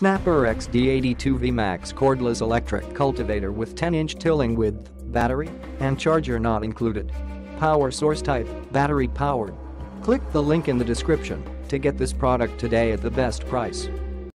Snapper XD82V Max cordless electric cultivator with 10-inch tilling width, battery, and charger not included. Power source type, battery powered. Click the link in the description to get this product today at the best price.